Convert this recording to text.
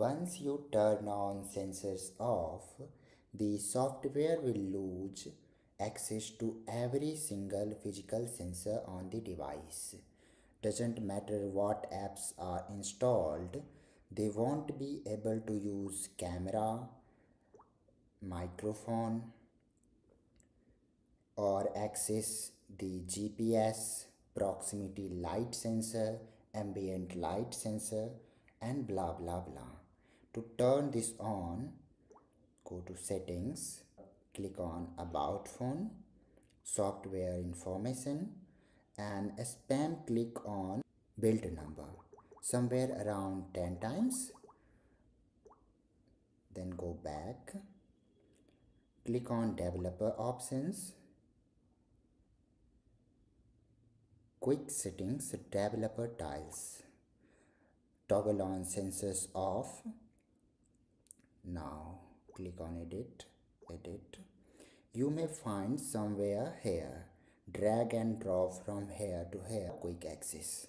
Once you turn on sensors off, the software will lose access to every single physical sensor on the device. Doesn't matter what apps are installed, they won't be able to use camera, microphone or access the GPS, proximity light sensor, ambient light sensor and blah blah blah. To turn this on, go to settings, click on about phone, software information and spam click on build number. Somewhere around 10 times. Then go back click on developer options. Quick settings developer tiles. Toggle on sensors off now click on edit edit. You may find somewhere here drag and drop from here to here quick access